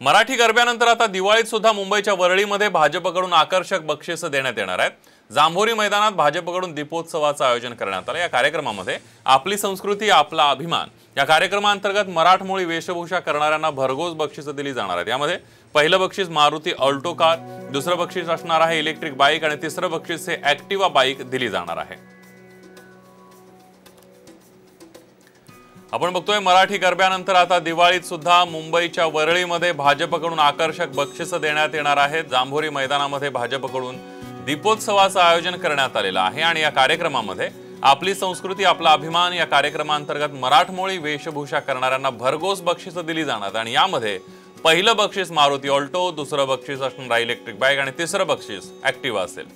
मराठी गरब्यानंतर आता दिवाळीत सुद्धा मुंबईच्या वरळीमध्ये भाजपकडून आकर्षक बक्षिसं देण्यात येणार आहेत. जांभोरी मैदानात भाजपकडून दीपोत्सवाचं आयोजन करण्यात आलं. या कार्यक्रमामध्ये आपली संस्कृती आपला अभिमान या कार्यक्रमाअंतर्गत मराठमोळी वेशभूषा करणाऱ्यांना भरघोस बक्षिसं दिली जाणार आहेत. यामध्ये पहिलं बक्षीस मारुती अल्टो कार दुसरं बक्षीस असणार आहे इलेक्ट्रिक बाईक आणि तिसरं बक्षीस हे ऍक्टिवा बाईक दिली जाणार आहे. आपण बघतोय मराठी गरब्यानंतर आता दिवाळीत सुद्धा मुंबईच्या वरळीमध्ये भाजपकडून आकर्षक बक्षिसं देण्यात येणार आहेत. जांभोरी मैदानामध्ये भाजपकडून दीपोत्सवाचं आयोजन करण्यात आलेलं आहे आणि या कार्यक्रमामध्ये आपली संस्कृती आपला अभिमान या कार्यक्रमांतर्गत मराठमोळी वेशभूषा करणाऱ्यांना भरघोस बक्षिसं दिली जाणार आणि यामध्ये पहिलं बक्षीस मारुती ऑल्टो दुसरं बक्षीस असणार इलेक्ट्रिक बाईक आणि तिसरं बक्षीस ऍक्टिव्हा असेल.